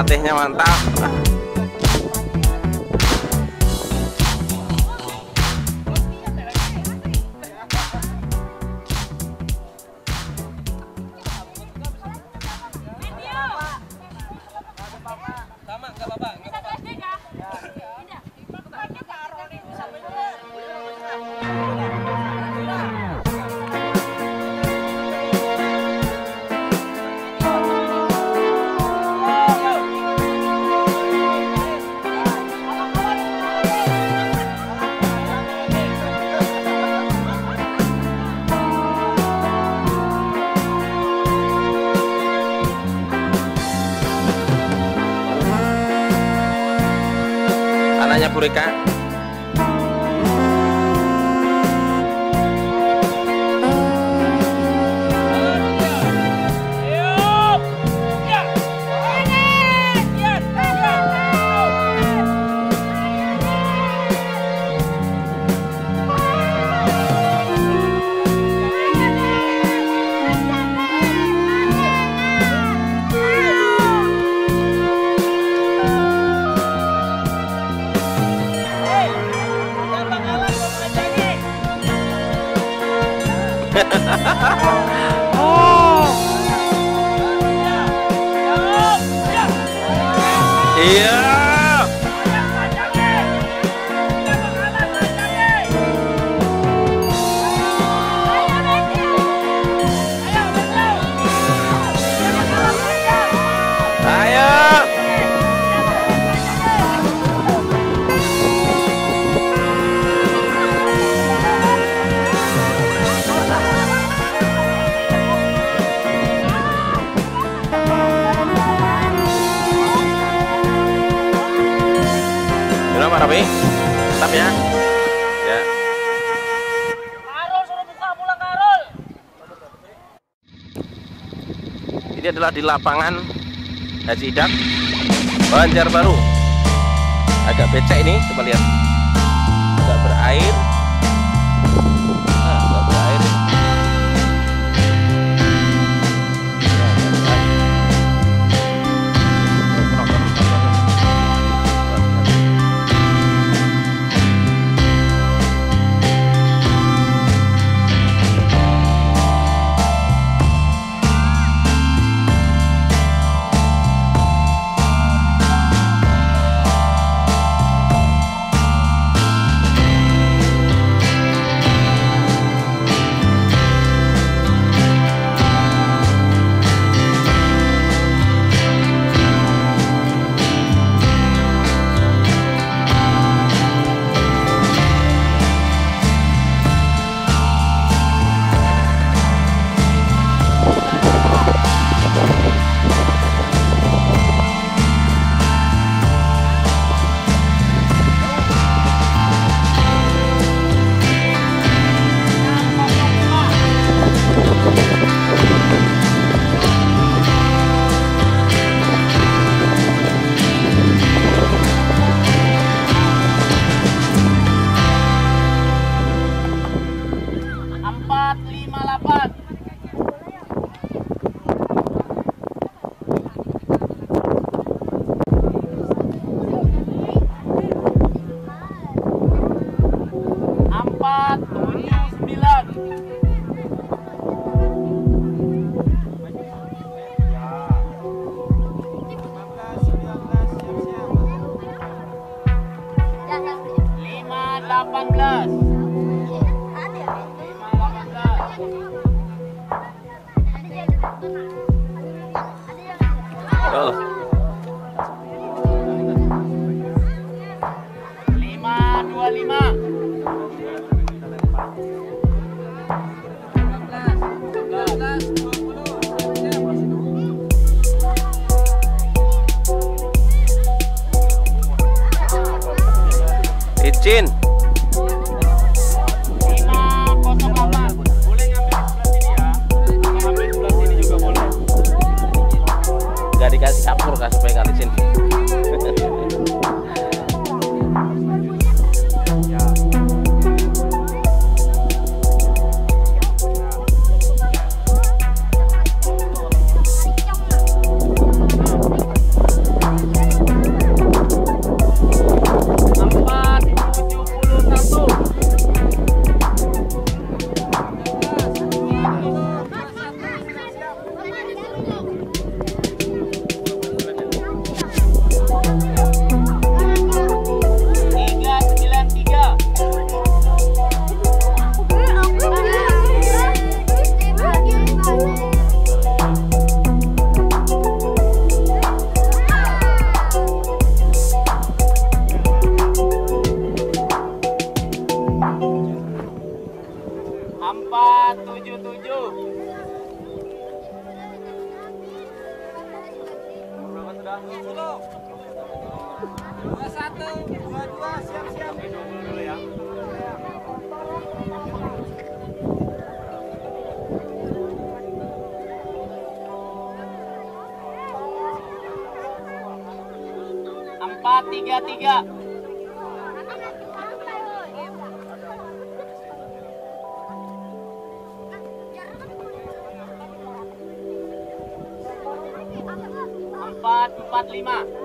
la tienes levantada. por. di lapangan Haji Idak Banjar Baru agak becek ini coba lihat. Empat tiga tiga. Empat empat lima.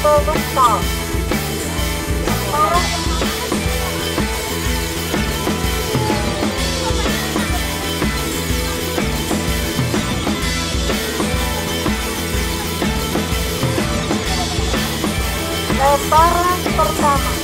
Lemparan Lemparan pertama.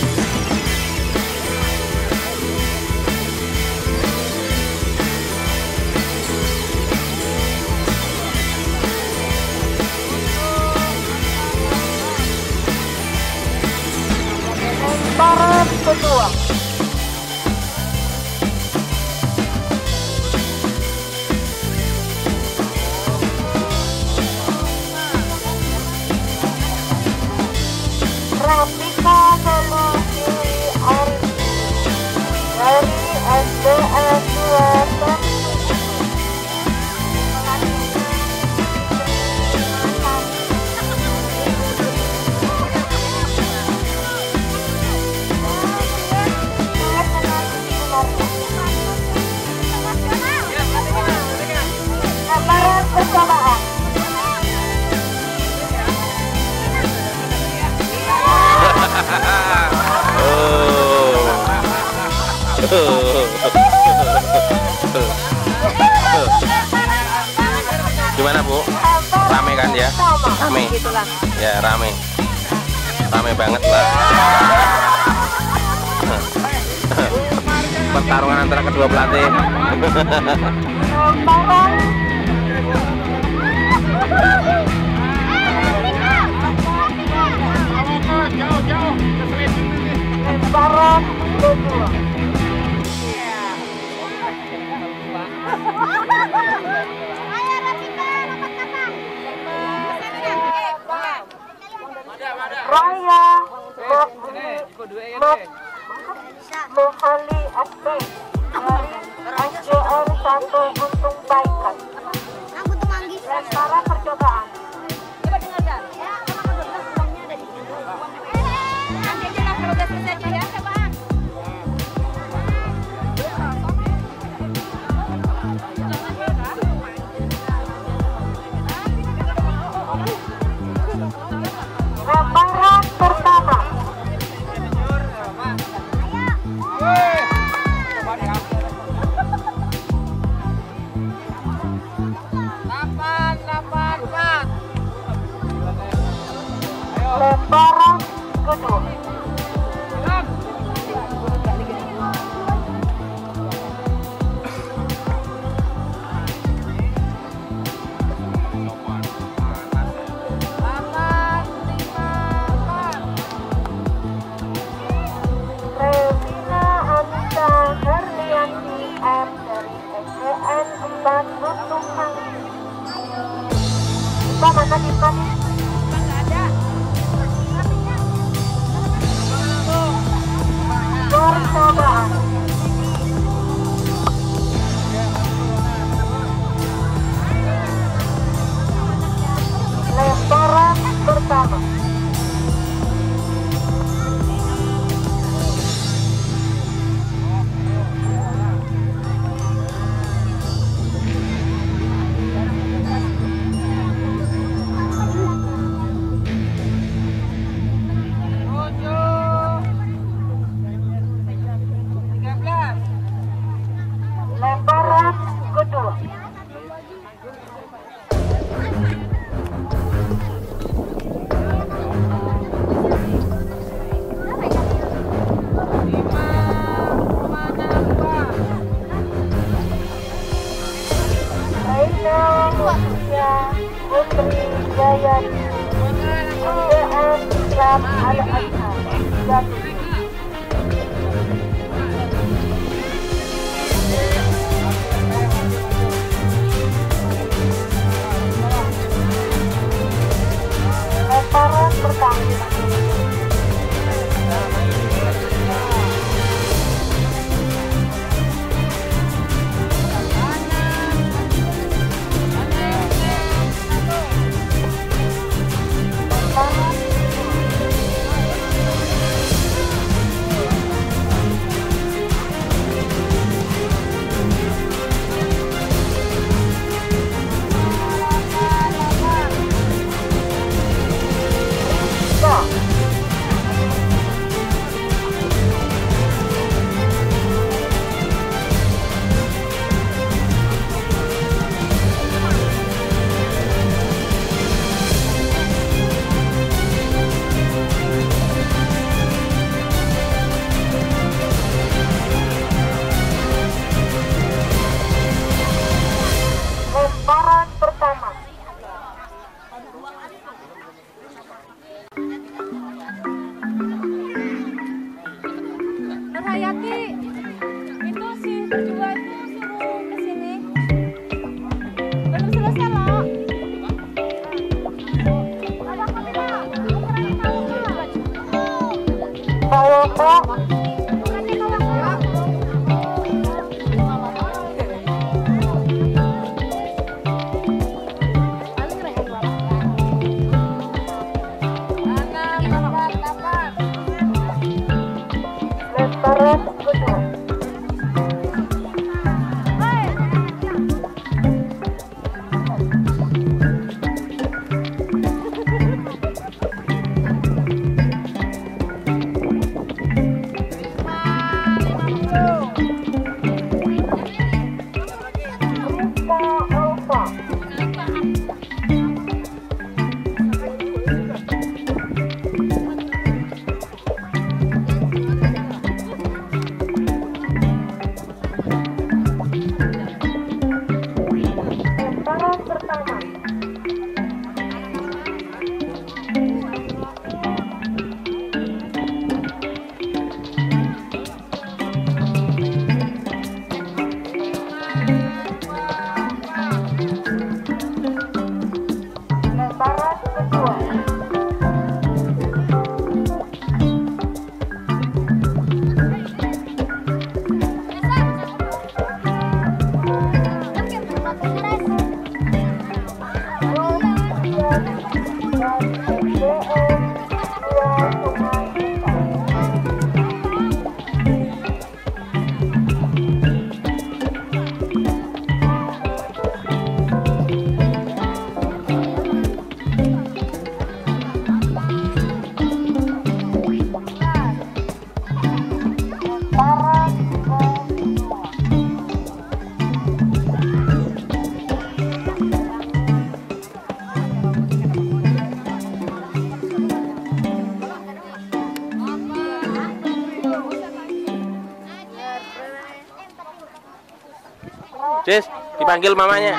Jis, dipanggil mamanya.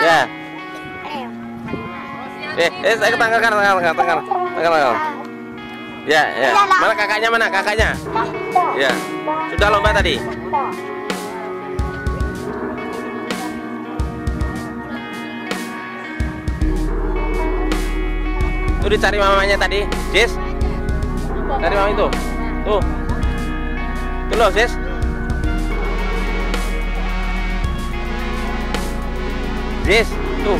Ya. Eh, eh, saya tengah, tengah, tengah, tengah, tengah, tengah, tengah. Ya, ya. Mana kakaknya mana? Kakaknya? Ya. Sudah lomba tadi. Tuh dicari mamanya tadi, Jis. Cari mama itu. Tuh. Tuh loh, Jis. ну,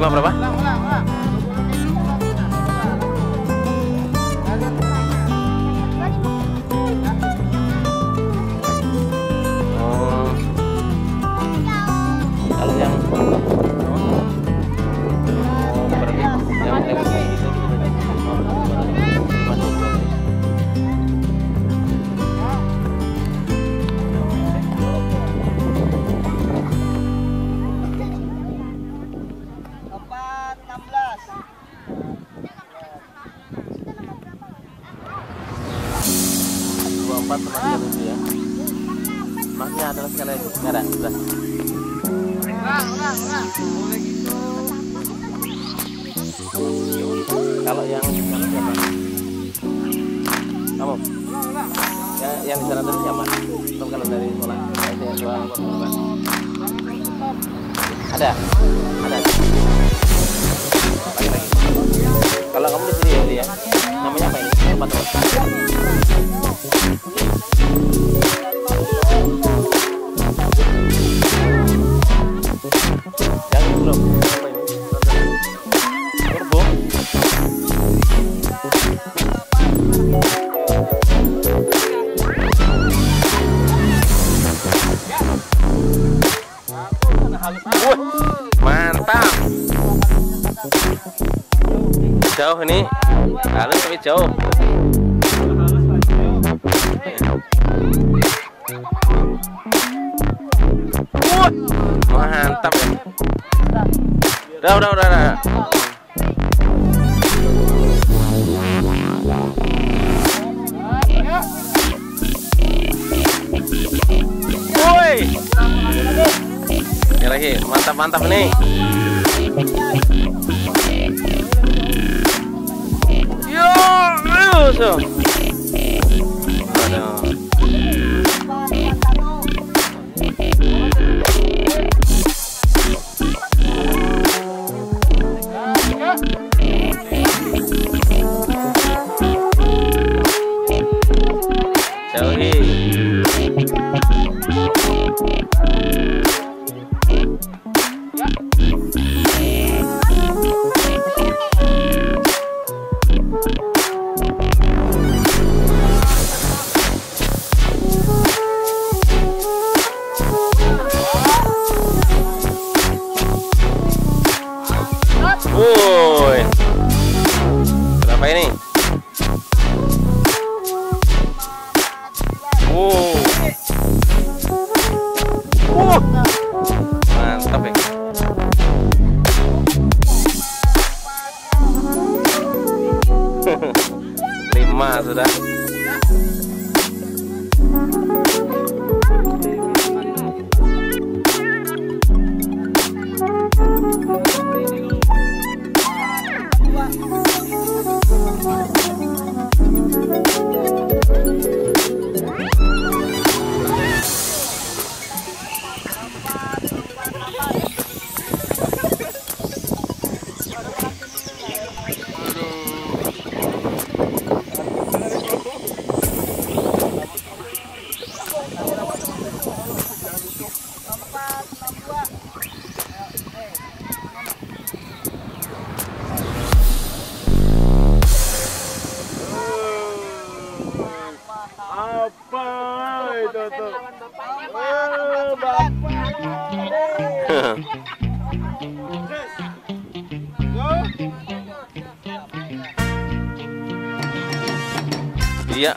பண்ணிக்கலாம் Prabha jauh ini. Halus tapi jauh. Mantap. Udah udah udah, udah. Ini lagi. Mantap mantap nih. 안녕하세요. Bapak itu tuh. Oh, Bapak. Iya.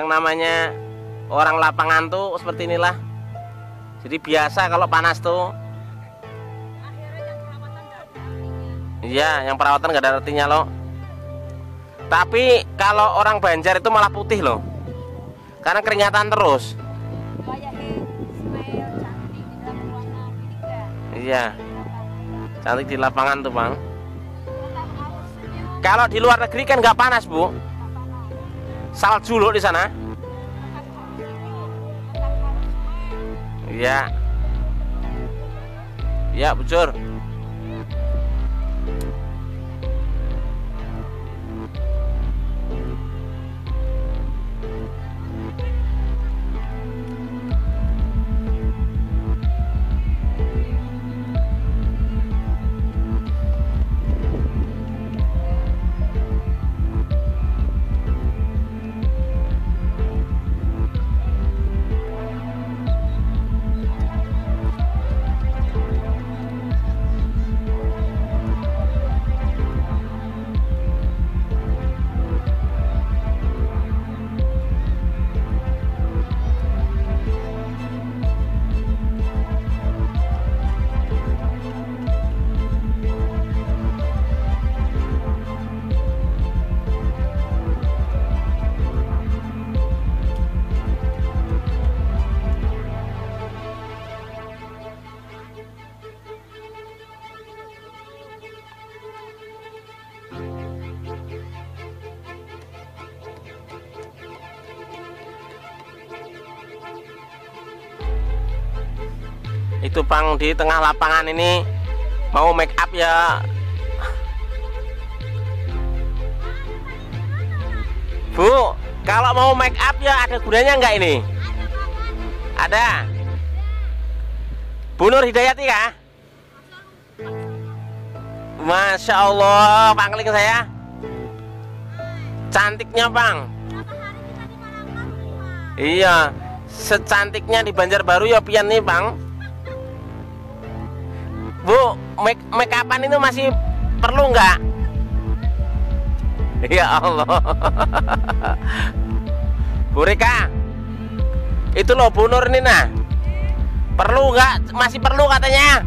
Yang namanya orang lapangan tuh seperti inilah. Jadi biasa kalau panas tuh. Iya, yang perawatan nggak ada artinya loh. Tapi kalau orang Banjar itu malah putih loh. Karena keringatan terus. Iya, cantik di lapangan tuh bang. Kalau di luar negeri kan nggak panas bu. Salju loh di sana. Iya. Iya, bujur. Itu pang di tengah lapangan ini mau make up ya. Bu kalau mau make up ya ada gunanya nggak ini? Ada. Bu Nur Hidayati ya Masya Allah pangling saya. Cantiknya bang. Iya secantiknya di Banjarbaru ya pian nih bang Bu make, make upan itu masih perlu nggak? Ya Allah. Bu Rika itu loh Bu Nur nih nah. Perlu nggak? Masih perlu katanya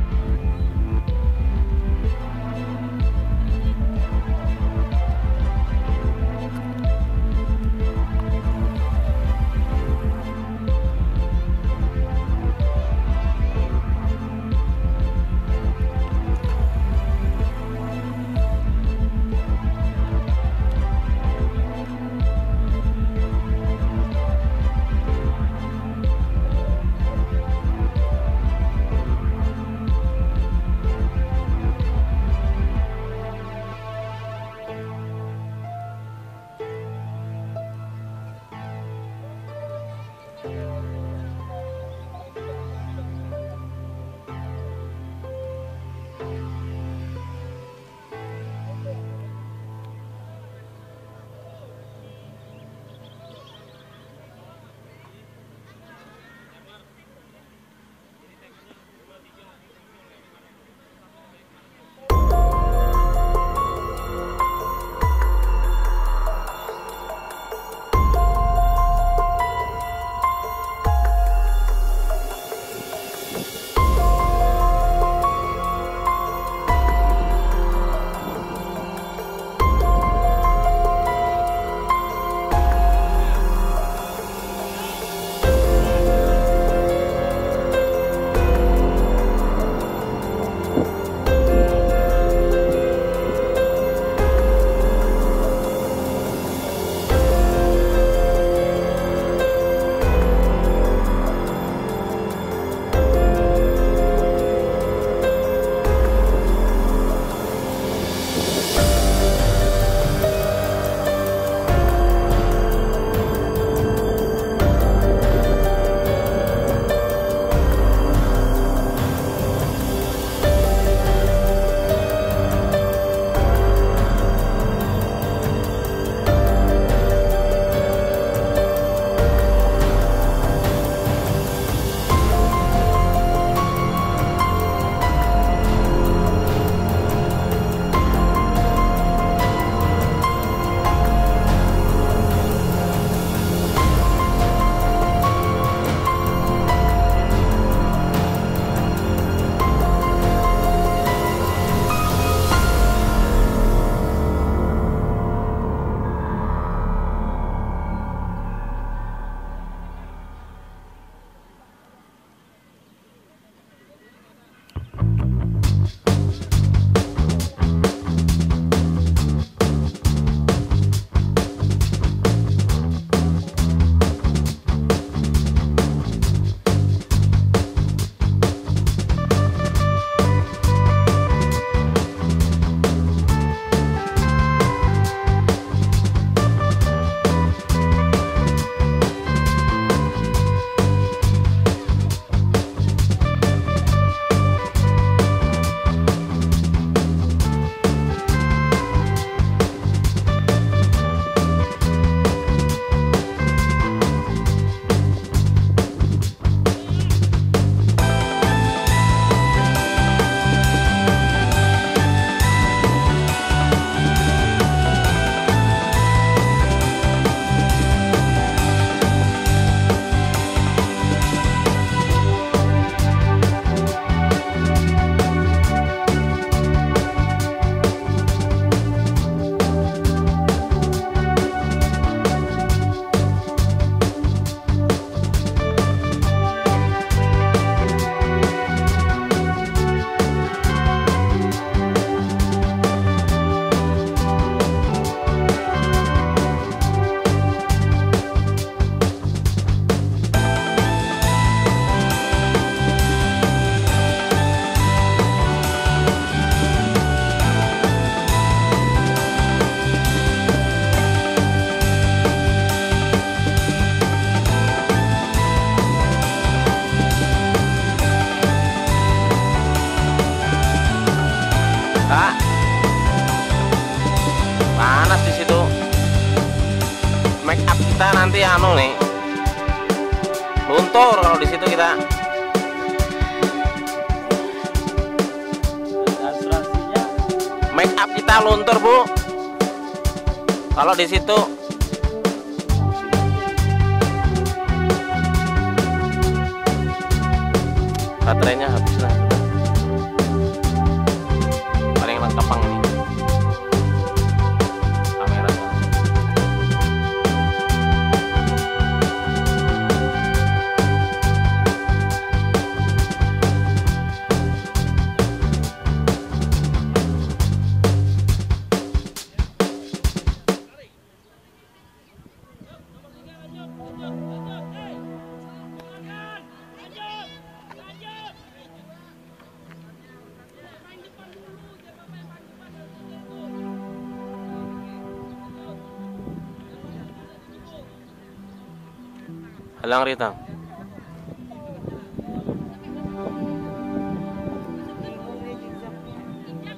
necesito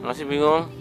Masih bingung?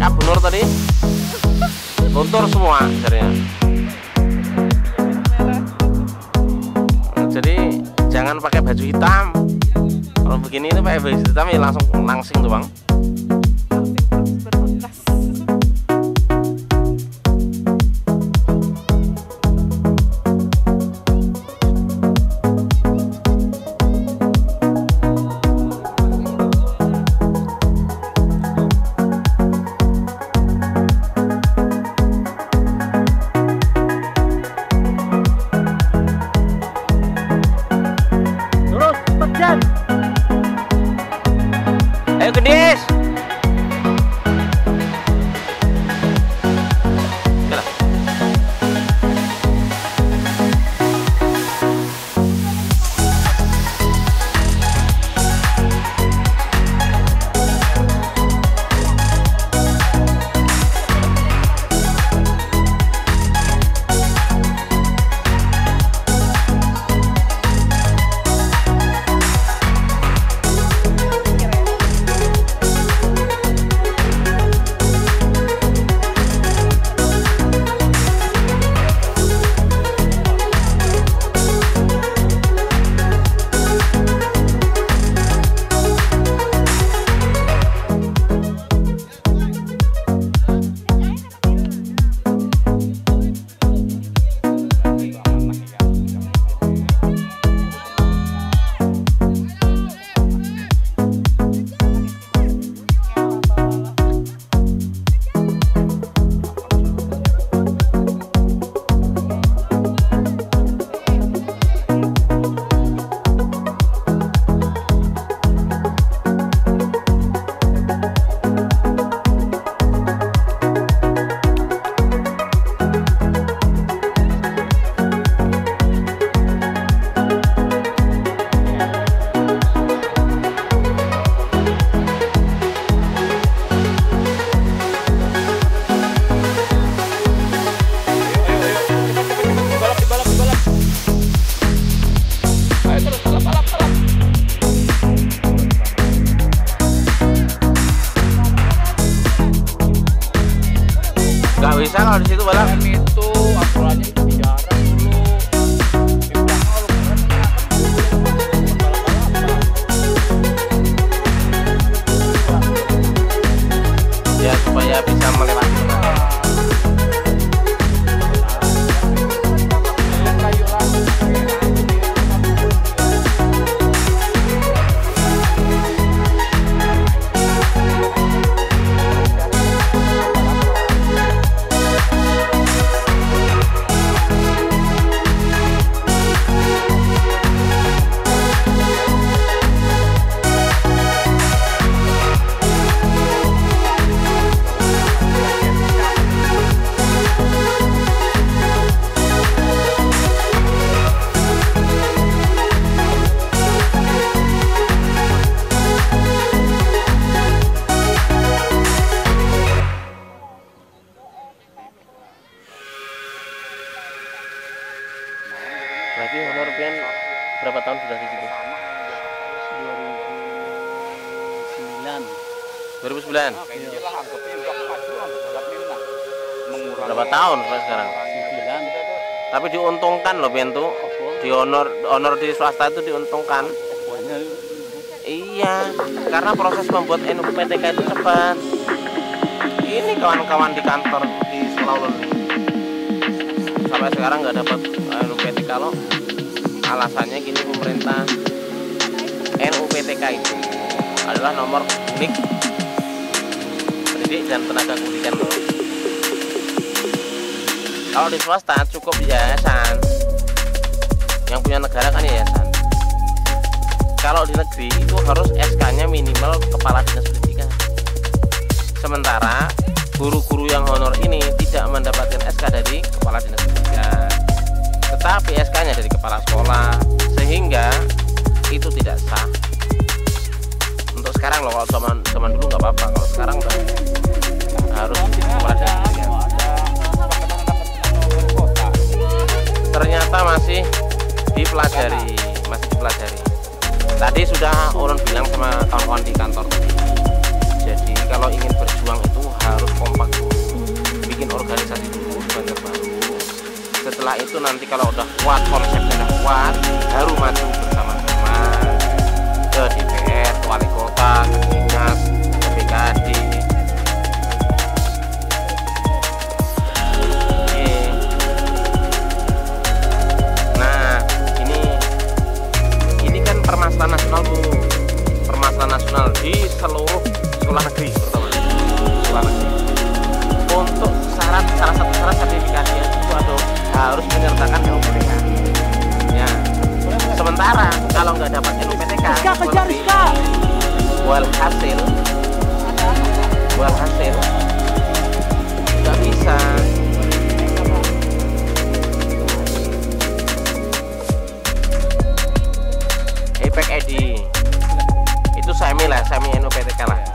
naik Abu Nur tadi. Luntur semua akhirnya. Jadi jangan pakai baju hitam. Kalau begini itu pakai baju hitam ya langsung langsing tuh bang. Gak bisa kalau di situ balap itu aturannya tuh di honor honor di swasta itu diuntungkan Iya, karena proses membuat NUPTK itu cepat. Ini kawan-kawan di kantor di ini. Sampai sekarang nggak dapat NUPTK loh. Alasannya gini pemerintah NUPTK itu adalah nomor unik pendidik dan tenaga pendidikan loh. Kalau di swasta cukup yayasan. Yang punya negara kan yayasan kalau di negeri itu harus SK-nya minimal kepala dinas pendidikan. Sementara guru-guru yang honor ini tidak mendapatkan SK dari kepala dinas pendidikan, tetapi SK-nya dari kepala sekolah, sehingga itu tidak sah. Untuk sekarang loh, kalau zaman zaman dulu nggak apa-apa, kalau sekarang udah harus kepala dinas pendidikan. Ternyata masih dipelajari, masih dipelajari. Tadi sudah orang bilang sama kawan-kawan di kantor jadi kalau ingin berjuang itu harus kompak bikin organisasi dulu di Banjarbaru setelah itu nanti kalau udah kuat konsepnya udah kuat baru maju bersama-sama ke DPR wali kota dinas BKD nasional di seluruh sekolah negeri terutama sekolah negeri. Untuk syarat salah satu syarat sertifikasi itu ada harus menyertakan NUPTK ya. Sementara kalau nggak dapat NUPTK Rizka, kejar Rizka. wal hasil nggak bisa. Ipek Edi semi lah semi NUPTK lah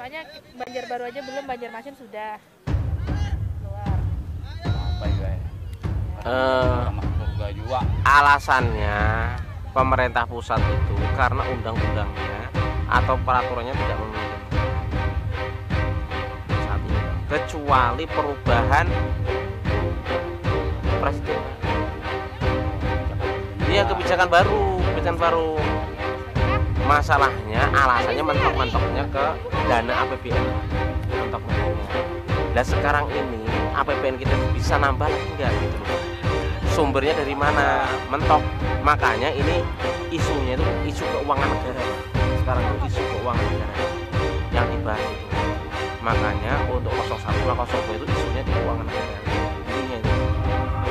Soalnya Banjarbaru aja belum, Banjarmasin sudah. Keluar. Apa ya? Eh. Surga juga. alasannya pemerintah pusat itu karena undang-undangnya atau peraturannya tidak memungkinkan saat ini kecuali perubahan presiden iya kebijakan baru kebijakan baru masalahnya alasannya mentok-mentoknya ke dana APBN mentok-mentoknya dan sekarang ini APBN kita bisa nambah enggak gitu loh? Sumbernya dari mana? Mentok. Makanya ini isunya itu isu keuangan negara. Sekarang itu isu keuangan negara yang dibahas itu. Makanya untuk 01 sama 02 itu isunya di keuangan negara. Intinya itu.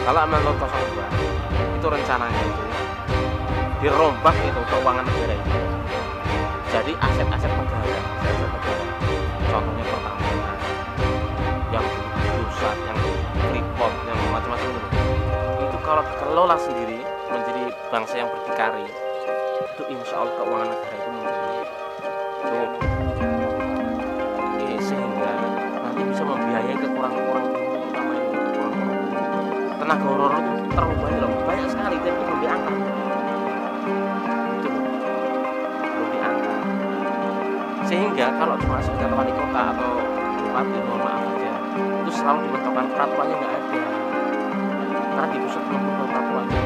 Kalau menurut 02 itu rencananya itu dirombak itu keuangan negara itu jadi aset-aset negara aset-aset negara contohnya Pertamina yang pusat yang Freeport yang macam-macam itu itu kalau dikelola sendiri menjadi bangsa yang berdikari itu insya Allah keuangan negara itu Tuh. Iya, sehingga nanti bisa membiayai kekurangan-kekurangan utama ini kekurangan-kekurangan. tenaga honor itu terlalu banyak loh banyak sekali dan itu diangkat sehingga kalau cuma sekedar wali kota atau bupati mohon maaf aja itu selalu dimentokkan peraturannya nggak ada. Karena di pusat belum peraturannya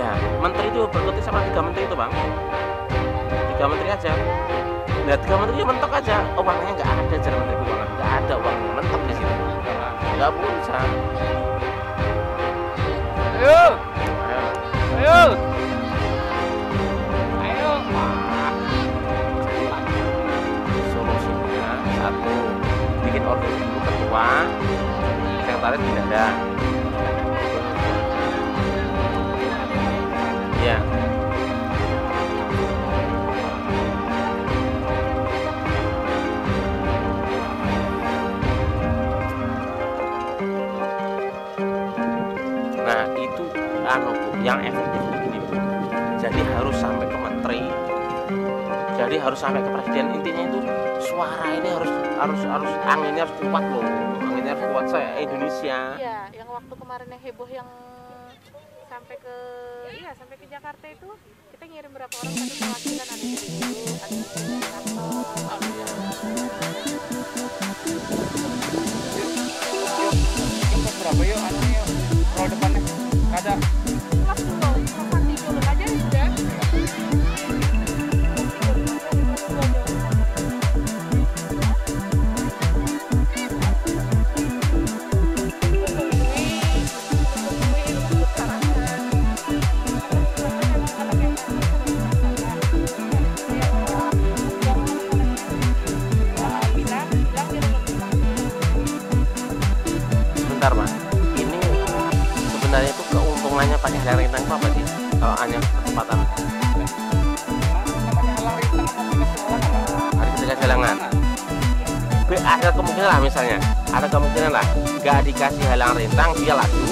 ya menteri itu berkutik sama tiga menteri itu bang. Tiga menteri aja. Nah tiga menteri ya mentok aja uangnya nggak ada jalan menteri keuangan. Nggak ada uangnya mentok di situ. Nggak bisa Ayo. ayo. Ayo. Tertarik tidak ada ya nah itu anu yang efektif begini jadi harus sampai ke menteri. Jadi harus sampai ke presiden. Intinya itu suara ini harus harus harus anginnya harus kuat loh anginnya harus kuat saya Indonesia Iya, yang waktu kemarin yang heboh yang sampai ke iya sampai ke Jakarta itu kita ngirim berapa orang satu perwakilan ada dari dulu ada dari. Yuk, berapa yuk? Anu yuk. Roll depannya. Ada. Hanya kecepatan Namanya halang rintang apa ke sekolah kan? hari ketika jalangan Be, ada kemungkinan lah misalnya ada kemungkinan lah nggak dikasih halang rintang dia laju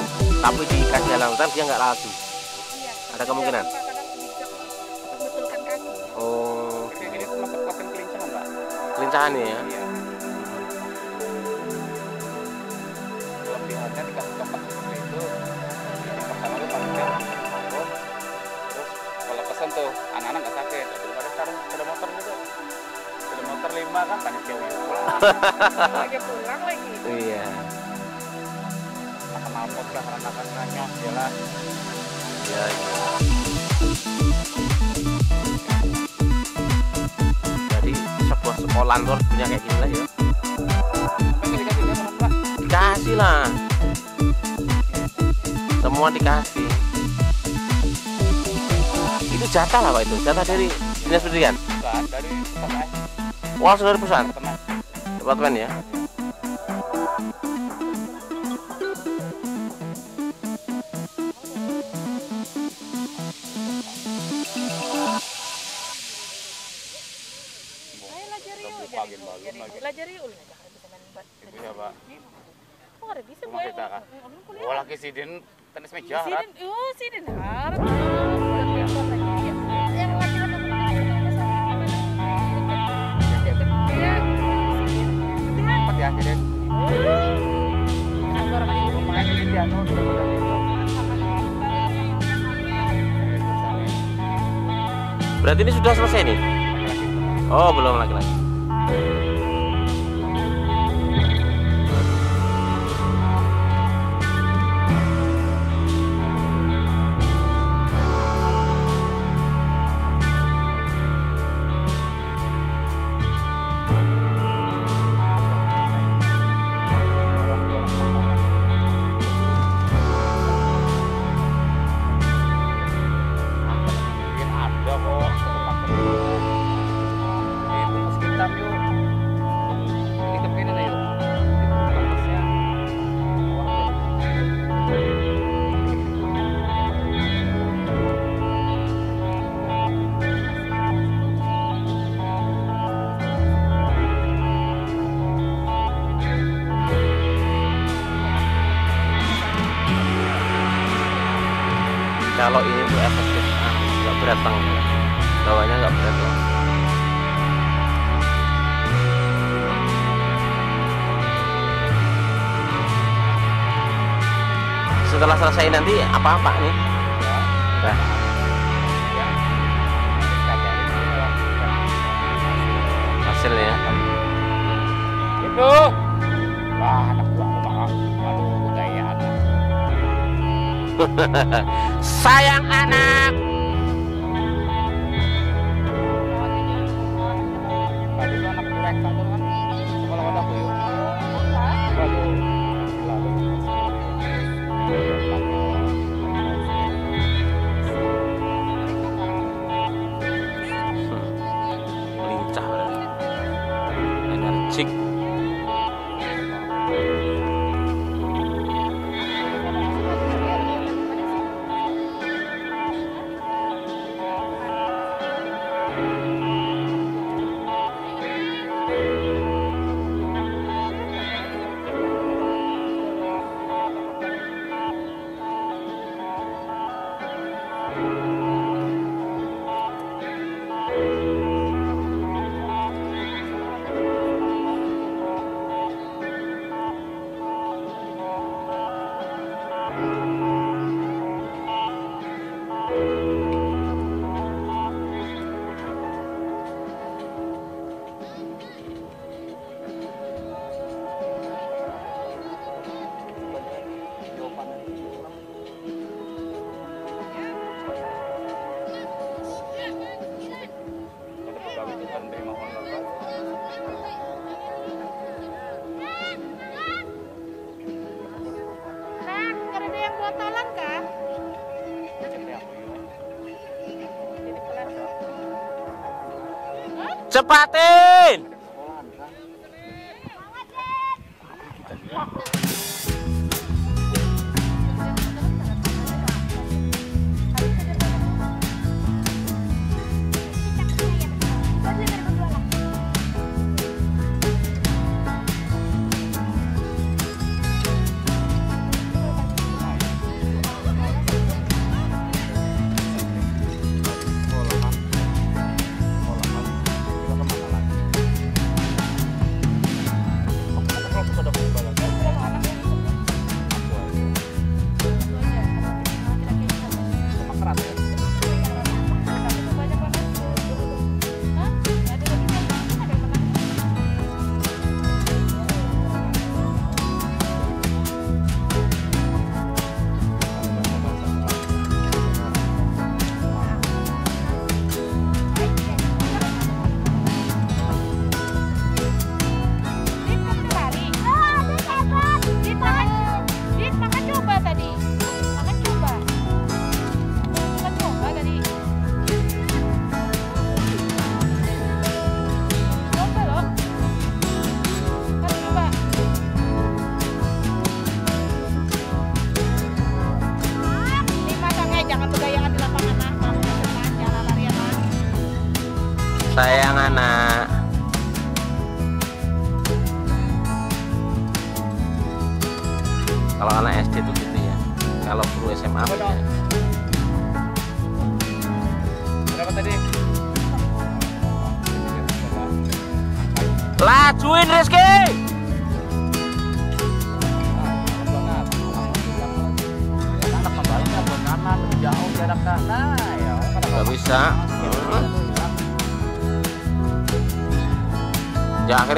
tapi dikasih halang rintang dia nggak laju Ada kemungkinan? Betulkan kaki. oh kelincahan, ya Iya. Pulang. Lagi pulang lagi. iya Akan mampus lah akan nganyos jalan. iya iya. jadi sebuah sekolah tuh harus punya kayak gini lah ya dikasih lah semua dikasih itu jatah lah pak itu jatah dari dinas pendidikan dari pusat wah sudah dari pusat Departemen ya berarti ini setelah selesai nanti apa apa nih. Nah, hasilnya Itu. Wah, anak gaya anak. sayang anak Tepatnya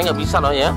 nggak bisa loh ya.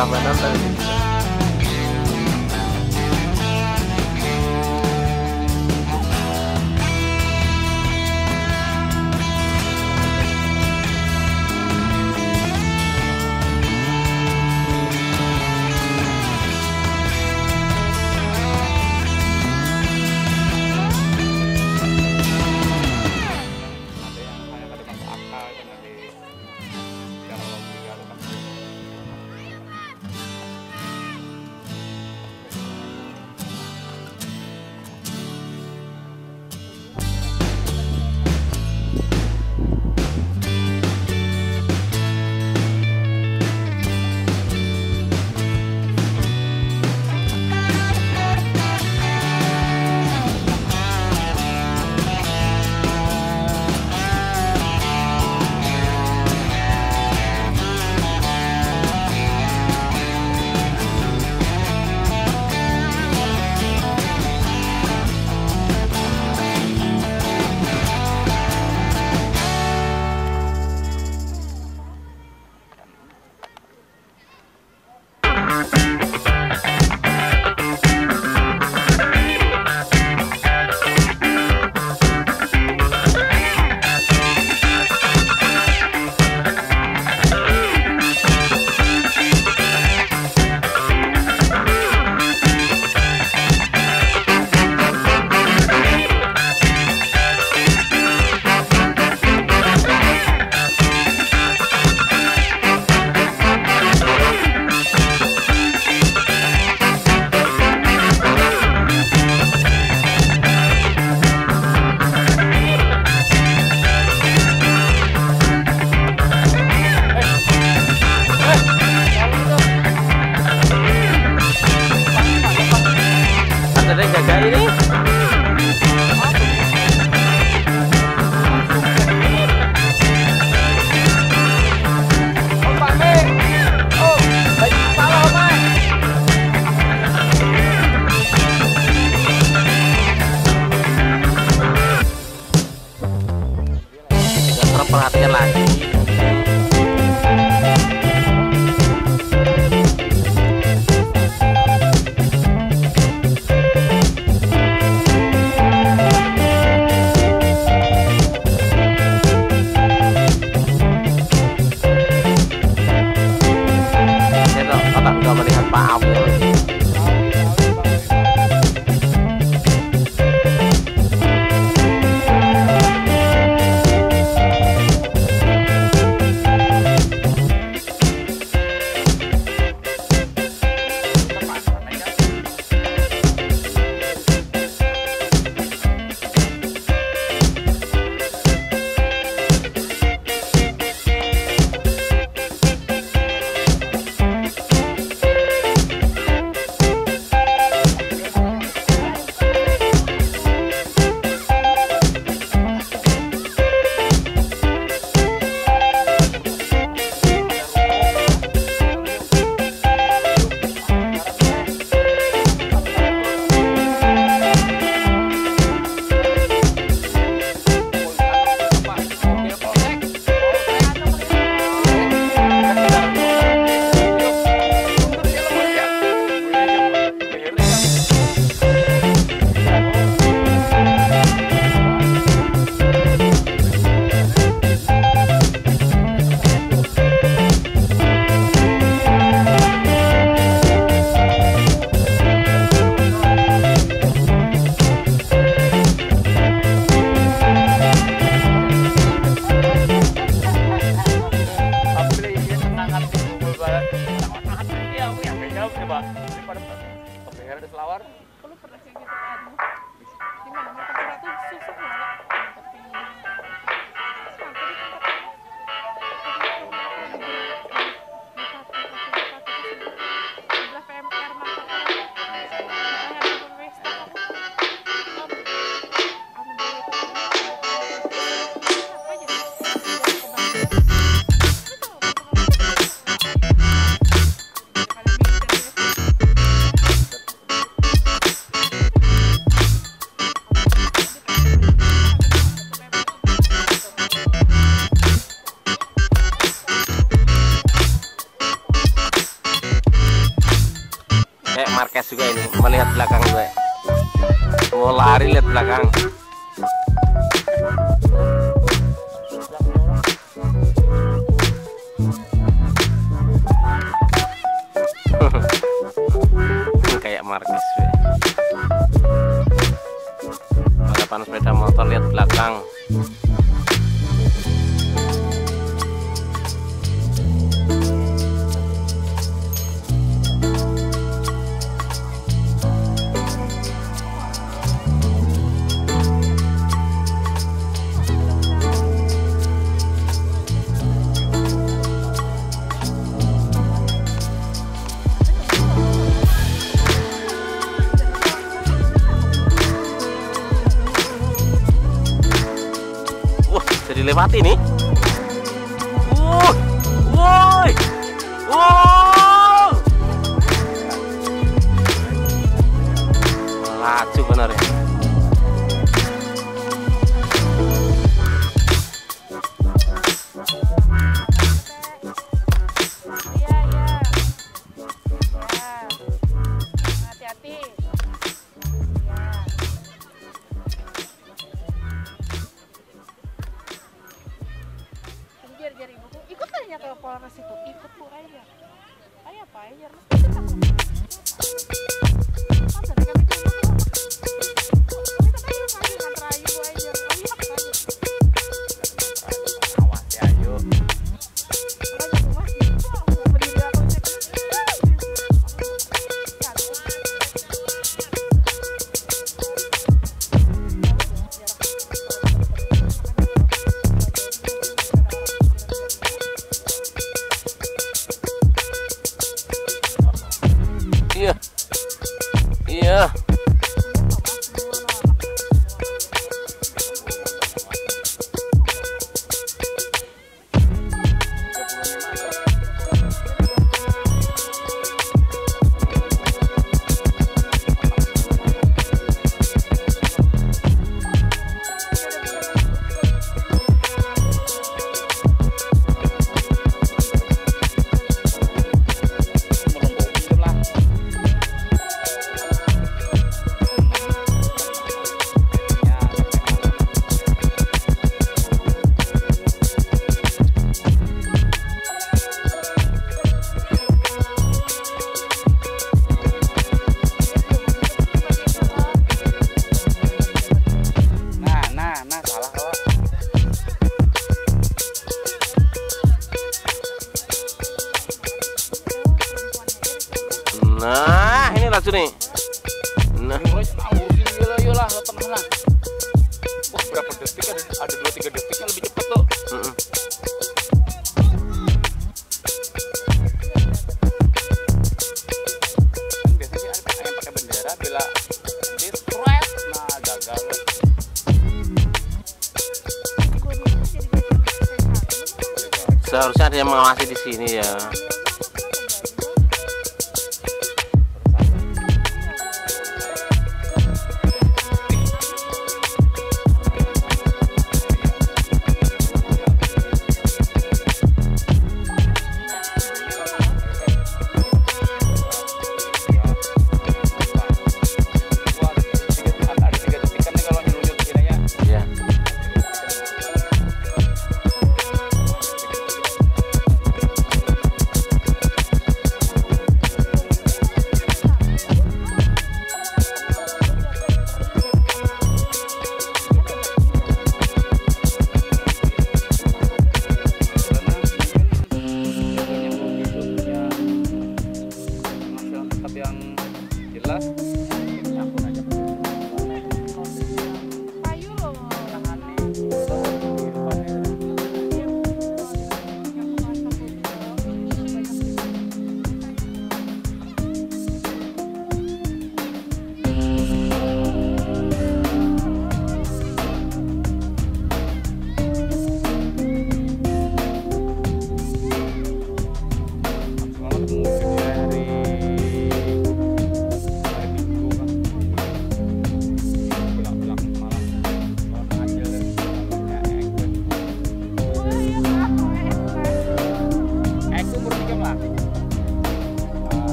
Have a nice